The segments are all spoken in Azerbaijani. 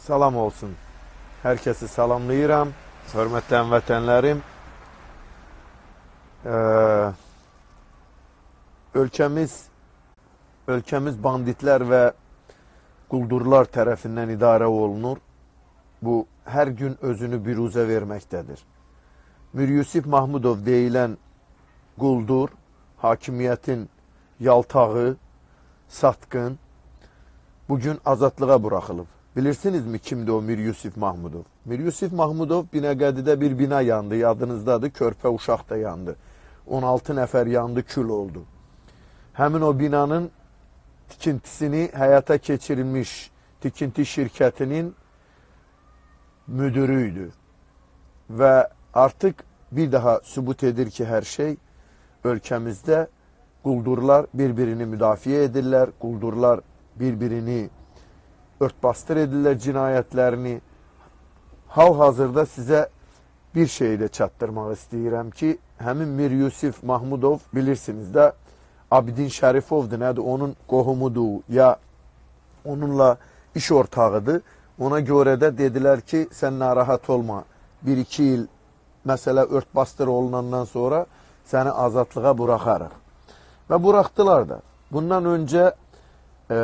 Salam olsun. Herkesi salamlayıram. Hörmətli həmvətənlərim. Ee, ölkəmiz ölkəmiz banditlər və quldurlar tərəfindən idarə olunur. Bu hər gün özünü biruzə verməkdədir. Mir Yusif Mahmudov deyilən quldur, hakimiyyətin yaltağı, satqın bugün azadlığa buraxılıb. Bilirsinizmi kimdir o Mir Yusif Mahmudov? Mir Yusif Mahmudov Binəqədidə bir bina yandı, yadınızdadır, körpə uşaq da yandı. 16 nəfər yandı, kül oldu. Həmin o binanın tikintisini həyata keçirilmiş tikinti şirkətinin müdürü idi. Və artıq bir daha sübut edir ki, hər şey ölkəmizdə quldurlar bir-birini müdafiə edirlər, quldurlar bir-birini örtbastır edirlər cinayətlərini. Hal-hazırda sizə bir şey də çatdırmaq istəyirəm ki, həmin Mir Yusif Mahmudov bilirsiniz də Abidin Şərifovdur, nədir? Onun qohumudur ya onunla iş ortağıdır. Ona görə də dedilər ki, sən narahat olma. 1-2 il məsələ örtbastır olunandan sonra səni azadlığa buraxarıq. Və buraxdılar da. Bundan öncə e,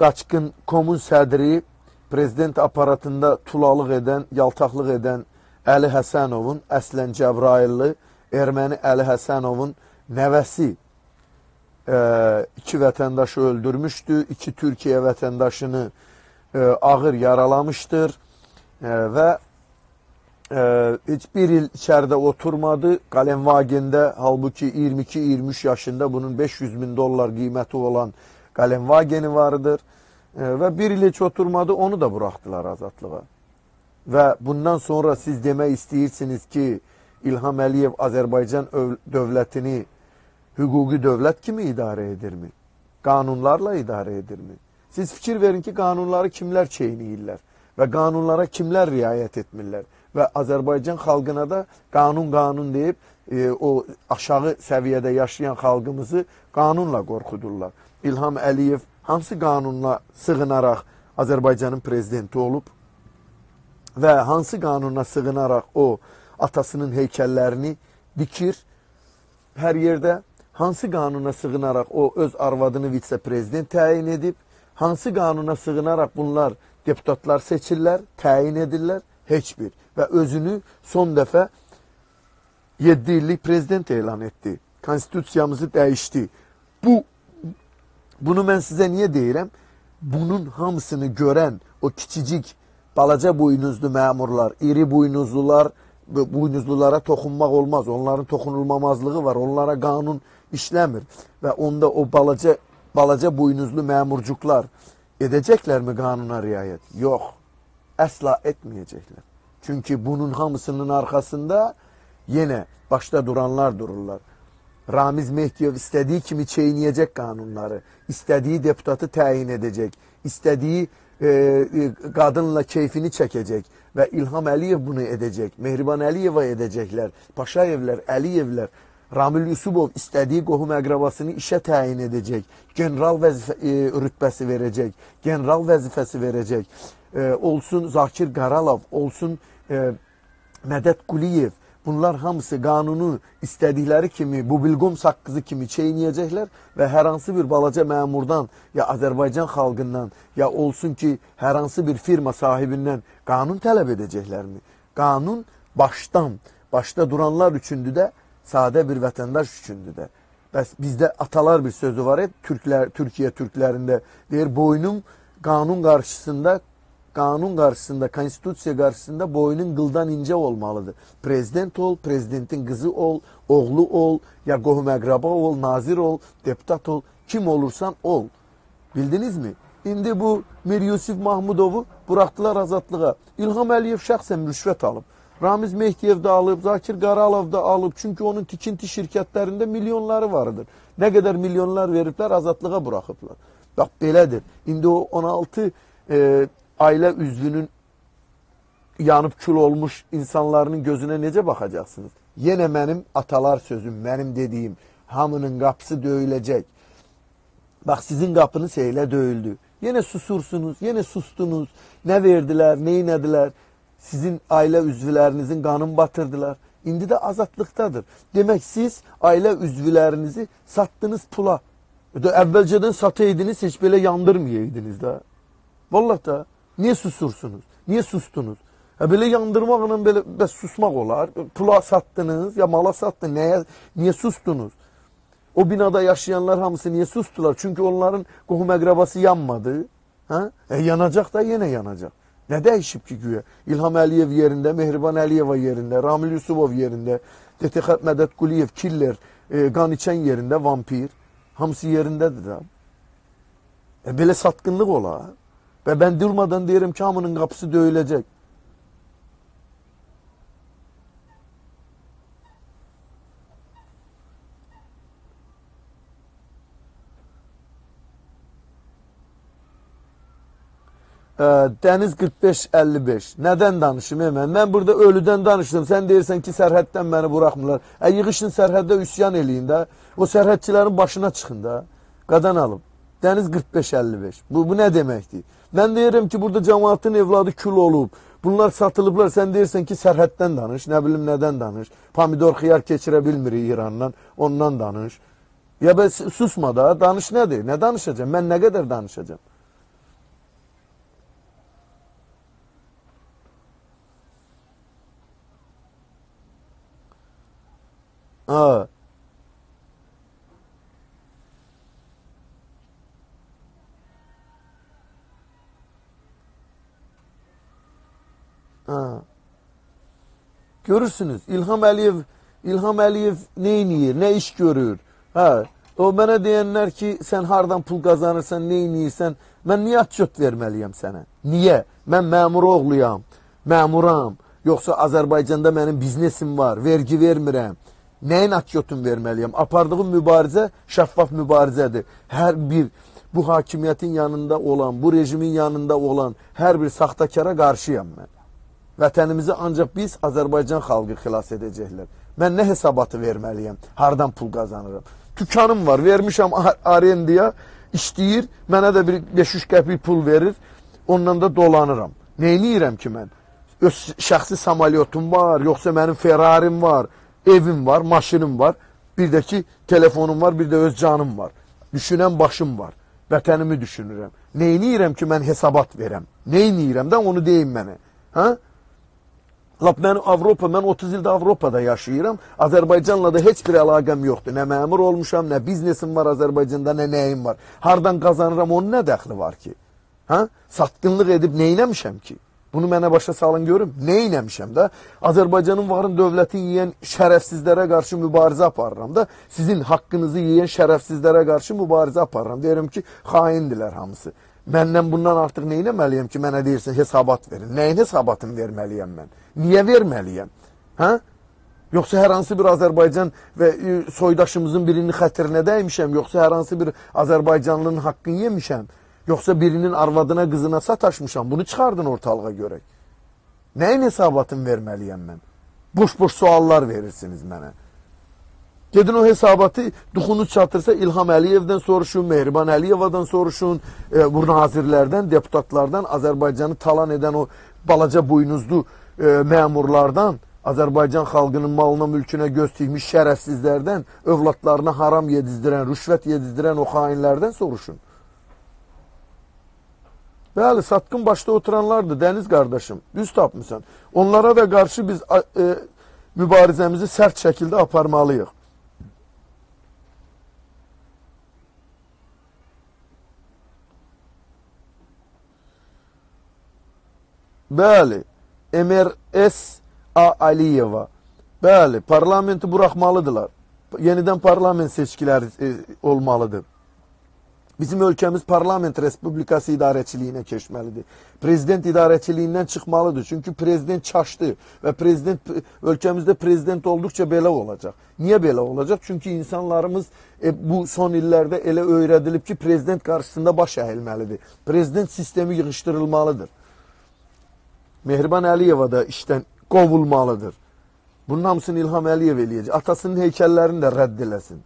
qaçqın komun sədri prezident aparatında tulalıq edən, yaltaqlıq edən Əli Həsənovun, əslən Cəbrayıllı, erməni Əli Həsənovun nəvəsi e, iki vətəndaşı öldürmüşdü, iki Türkiyə vətəndaşını e, ağır yaralamışdır e, və e, heç bir il içəridə oturmadı. Qalenvagendə halbuki 22-23 yaşında bunun 500 bin dollar qiyməti olan Qalenvageni vardır. E, və bir il heç oturmadı, onu da buraxdılar azadlığa. Və bundan sonra siz demək istəyirsiniz ki, İlham Əliyev Azərbaycan dövlətini hüquqi dövlət kimi idarə edirmi? Qanunlarla idarə edirmi? Siz fikir verin ki, qanunları kimlər çeynəyirlər və qanunlara kimlər riayət etmirlər və Azərbaycan xalqına da qanun qanun deyib e, o aşağı səviyyədə yaşayan xalqımızı qanunla qorxudurlar. İlham Əliyev hansı qanunla sığınaraq Azərbaycanın prezidenti olub və hansı qanuna sığınaraq o atasının heykəllərini dikir hər yerdə, hansı qanuna sığınaraq o öz arvadını vitse-prezident təyin edib, hansı qanuna sığınaraq bunlar deputatlar seçirlər, təyin edirlər, heç bir. Və özünü son dəfə 7 illik prezident elan etdi. Konstitusiyamızı dəyişdi. Bu Bunu mən sizə niyə deyirəm? Bunun hamısını görən o kiçicik, balaca buynuzlu məmurlar, iri buynuzlular, buynuzlulara toxunmaq olmaz. Onların toxunulmamazlığı var. Onlara qanun işləmir. Və onda o balaca balaca buynuzlu məmurcuqlar edəcəklərmi qanuna riayət? Yox. Əsla etməyəcəklər. Çünki bunun hamısının arxasında yenə başda duranlar dururlar. Ramiz Mehdiyev istədiyi kimi çeynəyəcək qanunları, istədiyi deputatı təyin edəcək, istədiyi e, e, qadınla keyfini çəkəcək və İlham Əliyev bunu edəcək, Mehriban Əliyeva edəcəklər, Paşayevlər, Əliyevlər, Ramil Yusubov istədiyi qohum əqrabasını işə təyin edəcək, general vəzifə, e, rütbəsi verəcək, general vəzifəsi verəcək, e, olsun Zakir Qaralov, olsun e, Mədət Quliyev, Bunlar hamısı qanunu istədikləri kimi, bu bilqom saqqızı kimi çeynəyəcəklər və hər hansı bir balaca məmurdan, ya Azərbaycan xalqından, ya olsun ki, hər hansı bir firma sahibindən qanun tələb edəcəklərmi? Qanun başdan, başda duranlar üçündür də, sadə bir vətəndaş üçündür də. Bəs bizdə atalar bir sözü var, Türklər, Türkiyə türklərində deyir, boynum qanun qarşısında qanun qarşısında, konstitusiya qarşısında boynun qıldan incə olmalıdır. Prezident ol, prezidentin qızı ol, oğlu ol, ya qohum əqraba ol, nazir ol, deputat ol, kim olursan ol. Bildinizmi? İndi bu Mir Yusif Mahmudovu buraxdılar azadlığa. İlham Əliyev şəxsən rüşvət alıb. Ramiz Mehdiyev də alıb, Zakir Qaralov da alıb. Çünki onun tikinti şirkətlərində milyonları vardır. Nə qədər milyonlar veriblər, azadlığa buraxıblar. Bax, belədir. İndi o 16 e, ailə üzvünün yanıb kül olmuş insanların gözünə necə baxacaqsınız? Yenə mənim atalar sözüm, mənim dediyim, hamının qapısı döyüləcək. Bax, sizin qapınız elə döyüldü. Yenə susursunuz, yenə sustunuz. Nə verdilər, nə inədilər? Sizin ailə üzvlərinizin qanını batırdılar. İndi də azadlıqdadır. Demək siz ailə üzvlərinizi satdınız pula. Əvvəlcədən sataydınız, heç belə yandırmayaydınız da. Vallahi da. Niyə susursunuz? Niyə sustunuz? Hə, belə yandırmaqla belə bəs susmaq olar. Pula satdınız, ya mala satdınız, nəyə, niyə sustunuz? O binada yaşayanlar hamısı niyə sustular? Çünki onların qohum əqrabası yanmadı. Hə? E, yanacaq da yenə yanacaq. Nə dəyişib ki güya? İlham Əliyev yerində, Mehriban Əliyeva yerində, Ramil Yusubov yerində, DTX Mədət Quliyev, killer, e, qan içən yerində, vampir. Hamısı yerindədir da. E, belə satqınlıq olar. Və mən durmadan deyirəm ki, hamının qapısı döyüləcək. Dəniz 45-55. Nədən danışım mən? Mən burada ölüdən danışdım. Sən deyirsən ki, sərhəddən məni buraxmırlar. Ə, yığışın sərhəddə üsyan eləyin də. O sərhədçilərin başına çıxın da. Qadan alıb. Dəniz 45-55. Bu, bu nə deməkdir? Mən deyirəm ki, burada cəmaatın evladı kül olub. Bunlar satılıblar. Sən deyirsən ki, sərhəddən danış. Nə bilim nədən danış. Pomidor xiyar keçirə bilmirik İrandan. Ondan danış. Ya bəs susma da. Danış nədir? Nə danışacağım? Mən nə qədər danışacağım? Ha. Ha. Görürsünüz İlham Əliyev İlham Əliyev edir, nə iş görür? Hə, o mənə deyənlər ki, sən hardan pul qazanırsan, nə edirsən? Mən niyə atçot verməliyəm sənə? Niyə? Mən məmur oğluyam, məmuram. Yoxsa Azərbaycanda mənim biznesim var, vergi vermirəm. Nəyin atçotun verməliyəm? Apardığım mübarizə şəffaf mübarizədir. Hər bir bu hakimiyyətin yanında olan, bu rejimin yanında olan hər bir saxtakara qarşıyam mən. Vətənimizi ancaq biz Azərbaycan xalqı xilas edəcəklər. Mən nə hesabatı verməliyəm? Hardan pul qazanıram? Tükanım var, vermişəm arendaya, işləyir, mənə də bir 5-3 qəpik pul verir, ondan da dolanıram. Neyini yiyirəm ki mən? Öz şəxsi samalyotum var, yoxsa mənim Ferrarim var, evim var, maşınım var, bir də ki, telefonum var, bir də öz canım var. Düşünən başım var. Vətənimi düşünürəm. Neyini yiyirəm ki, mən hesabat verəm? Neyini yiyirəm də onu deyin mənə. Hə? Lap mən Avropa, mən 30 ildə Avropada yaşayıram. Azərbaycanla da heç bir əlaqəm yoxdur. Nə məmur olmuşam, nə biznesim var Azərbaycanda, nə nəyim var. Hardan qazanıram, onun nə dəxli var ki? Hə? Satqınlıq edib neynəmişəm ki? Bunu mənə başa salın görüm. Neynəmişəm də? Azərbaycanın varın dövlətin yeyən şərəfsizlərə qarşı mübarizə aparıram da. Sizin haqqınızı yeyən şərəfsizlərə qarşı mübarizə aparıram. Deyirəm ki, xaindilər hamısı. Məndən bundan artıq nə etməliyəm ki, mənə deyirsən hesabat verin. Nəyin hesabatını verməliyəm mən? Niyə verməliyəm? Hə? Yoxsa hər hansı bir Azərbaycan və soydaşımızın birinin xətrinə dəymişəm, yoxsa hər hansı bir Azərbaycanlının haqqını yemişəm, yoxsa birinin arvadına, qızına sataşmışam. Bunu çıxardın ortalığa görək. Nəyin hesabatını verməliyəm mən? Boş-boş suallar verirsiniz mənə. Gedin o hesabatı duxunuz çatırsa İlham Əliyevdən soruşun, Mehriban Əliyevadan soruşun, e, bu nazirlərdən, deputatlardan, Azərbaycanı talan edən o balaca buynuzlu e, məmurlardan, Azərbaycan xalqının malına, mülkünə göz tikmiş şərəfsizlərdən, övladlarına haram yedizdirən, rüşvət yedizdirən o xainlərdən soruşun. Bəli, satqın başda oturanlardır, Dəniz qardaşım, düz tapmısan. Onlara da qarşı biz e, mübarizəmizi sərt şəkildə aparmalıyıq. Bəli, MRS A. Aliyeva. Bəli, parlamenti buraxmalıdırlar. Yenidən parlament seçkiləri e, olmalıdır. Bizim ölkəmiz parlament respublikası idarəçiliyinə keçməlidir. Prezident idarəçiliyindən çıxmalıdır. Çünki prezident çaşdı və prezident ölkəmizdə prezident olduqca belə olacaq. Niyə belə olacaq? Çünki insanlarımız e, bu son illərdə elə öyrədilib ki, prezident qarşısında baş əyilməlidir. Prezident sistemi yığışdırılmalıdır. Mehriban Əliyeva da işdən qovulmalıdır. Bunun hamısını İlham Əliyev eləyəcək. Atasının heykəllərini də rədd eləsin.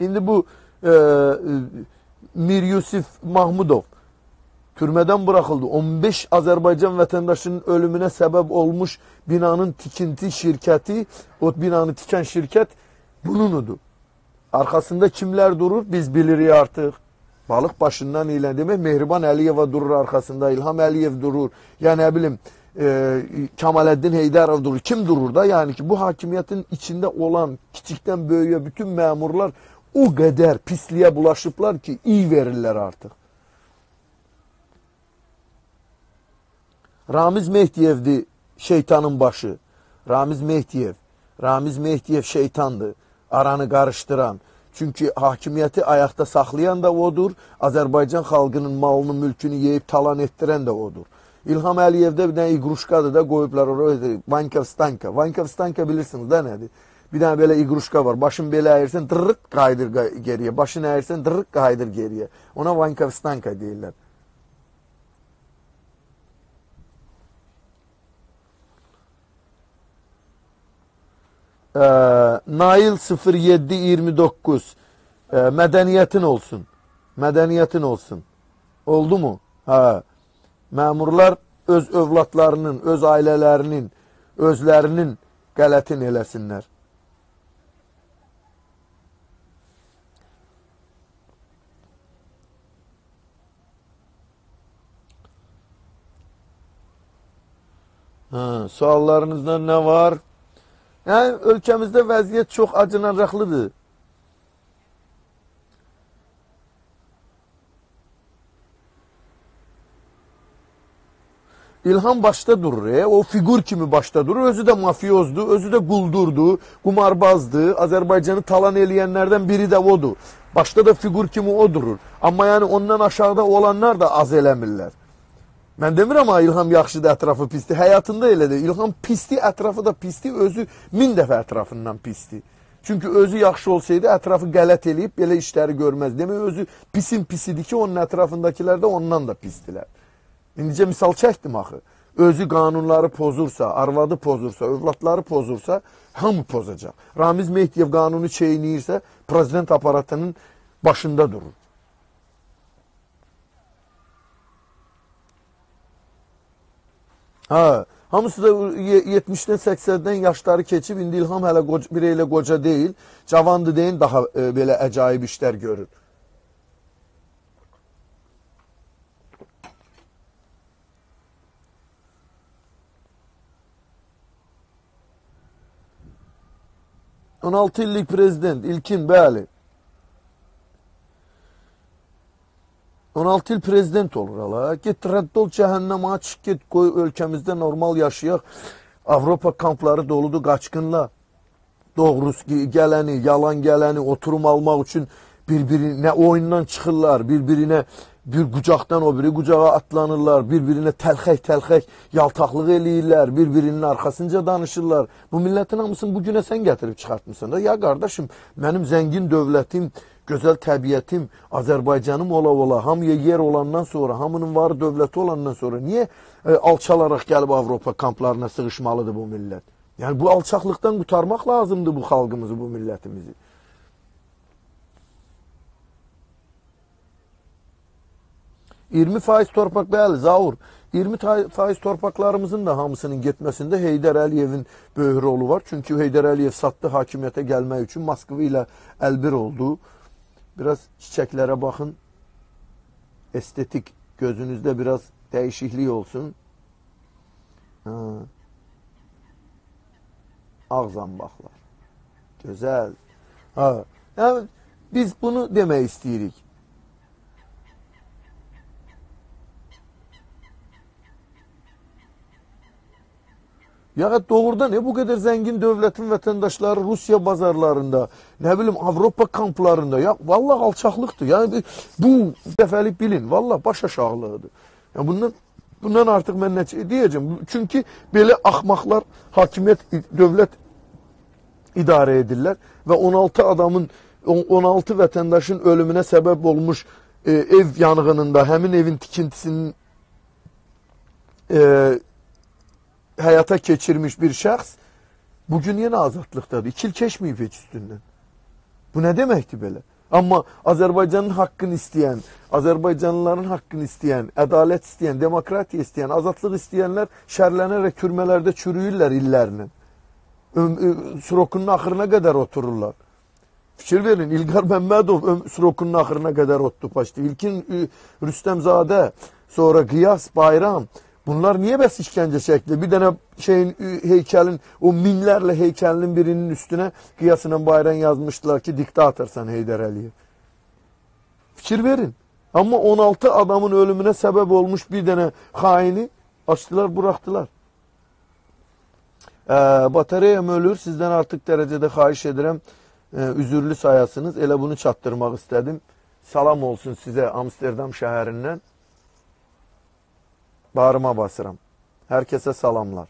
İndi bu e, Mir Yusif Mahmudov türmeden bırakıldı. 15 Azerbaycan vatandaşının ölümüne sebep olmuş binanın tikinti şirketi, o binanı tiken şirket bununudu. Arkasında kimler durur biz biliriz artık. Balık başından ile demek Mehriban Əliyeva durur arkasında, İlham Əliyev durur. Ya ne bileyim e, Kemaleddin Heydarov durur. Kim durur da yani ki bu hakimiyetin içinde olan küçükten böyüye bütün memurlar o kadar pisliğe bulaşıplar ki iyi verirler artık. Ramiz Mehdiyev'di şeytanın başı. Ramiz Mehdiyev. Ramiz Mehdiyev şeytandı. Aranı karıştıran. Çünkü hakimiyeti ayakta saklayan da odur. Azerbaycan halkının malını, mülkünü yeyip talan ettiren de odur. İlham Əliyevdə bir dənə iqruşkadır da qoyublar oraya. Vankov Stanka. Vankov Stanka bilirsiniz da nədir? Bir dənə belə iqruşka var. Başın belə əyirsən dırrık qaydır geriyə. Başını əyirsən dırrık qaydır geriyə. Ona Vankov Stanka deyirlər. Ee, Nail 0729 ee, medeniyetin olsun. Medeniyetin olsun. Oldu mu? Ha. Memurlar öz övladlarının, öz ailələrinin, özlərinin qələtin eləsinlər. Ha, suallarınızda nə var? Yəni ölkəmizdə vəziyyət çox acınacaqlıdır. İlham başta durur. E? O figur kimi başta durur. Özü de mafiyozdu, özü de guldurdu, kumarbazdı. Azerbaycan'ı talan eleyenlerden biri de odur. Başta da figur kimi o durur. Amma yani ondan aşağıda olanlar da az eləmirlər. Mən demirəm ha İlham yaxşıdır, ətrafı pisdir. Həyatında elədir. İlham pisdir, ətrafı da pisdir, özü min dəfə ətrafından pisdir. Çünki özü yaxşı olsaydı ətrafı qələt eləyib belə işləri görməz. Demək özü pisin pisidir ki, onun ətrafındakilər də ondan da pisdilər. İndicə misal çəkdim axı. Özü qanunları pozursa, arvadı pozursa, övladları pozursa, hamı pozacaq. Ramiz Mehdiyev qanunu çeynəyirsə, prezident aparatının başında durur. Ha, hamısı da 70-dən 80-dən yaşları keçib, indi İlham hələ qoca, bir elə qoca deyil, cavandı deyin, daha e, belə əcaib işlər görür. 16 illik prezident ilkin bəli. 16 il prezident olur ala. Get rədd ol cəhənnəmə çıx get qoy ölkəmizdə normal yaşayaq. Avropa kampları doludur qaçqınla. Doğrusu gələni, yalan gələni oturum almaq üçün bir-birinə oyundan çıxırlar, bir-birinə bir qucaqdan o biri qucağa atlanırlar, bir-birinə təlxək-təlxək yaltaqlıq eləyirlər, bir-birinin arxasınca danışırlar. Bu millətin hamısını bu günə sən gətirib çıxartmısan da. Ya qardaşım, mənim zəngin dövlətim, gözəl təbiətim, Azərbaycanım ola-ola, hamıya yer olandan sonra, hamının var dövləti olandan sonra niyə e, alçalaraq gəlib Avropa kamplarına sığışmalıdır bu millət? Yəni bu alçaqlıqdan qutarmaq lazımdır bu xalqımızı, bu millətimizi. 20 faiz torpaq bəli, Zaur. 20 faiz torpaqlarımızın da hamısının getməsində Heydər Əliyevin böyük rolu var. Çünki Heydər Əliyev satdı hakimiyyətə gəlmək üçün Moskva ilə əlbir oldu. Biraz çiçəklərə baxın. Estetik gözünüzdə biraz dəyişiklik olsun. Ha. Ağ zambaqlar. Gözəl. Ha. Yəni, biz bunu demək istəyirik. Ya doğrudan ne bu kadar zengin devletin vatandaşları Rusya bazarlarında, ne bileyim Avrupa kamplarında ya vallahi alçaklıktı. Yani bu defelik bilin. Vallahi baş aşağılığıdır. Ya bundan bundan artık ben ne diyeceğim? Çünkü böyle ahmaklar hakimiyet devlet idare edirlər ve 16 adamın 16 vatandaşın ölümüne sebep olmuş e, ev yanğınında həmin evin tikintisinin e, həyata keçirmiş bir şəxs bugün yenə azadlıqdadır. İki il keçməyib heç üstündən. Bu nə deməkdir belə? Amma Azərbaycanın haqqını istəyən, Azərbaycanlıların haqqını istəyən, ədalət istəyən, demokratiya istəyən, azadlıq istəyənlər şərlənərək türmələrdə çürüyürlər ö- Srokunun axırına qədər otururlar. Fikir verin, İlqar Məmmədov Srokunun axırına qədər otdu paşdı. İlkin Rüstəmzadə, sonra Qiyas, Bayram. Bunlar niyə bəs işgəncə çəkdi? Bir dənə şeyin ü, heykəlin, o minlərlə heykəlinin birinin üstünə Qiyas ilə Bayram yazmışdılar ki, diktatorsan Heydər Əliyev. Fikir verin. Amma 16 adamın ölümünə səbəb olmuş bir dənə xaini açdılar, buraxdılar. Ə, batareyam ölür. Sizdən artıq dərəcədə xahiş edirəm, ə, üzürlü sayasınız. Elə bunu çatdırmaq istədim. Salam olsun sizə Amsterdam şəhərindən. Bağrıma basırım. Herkese salamlar.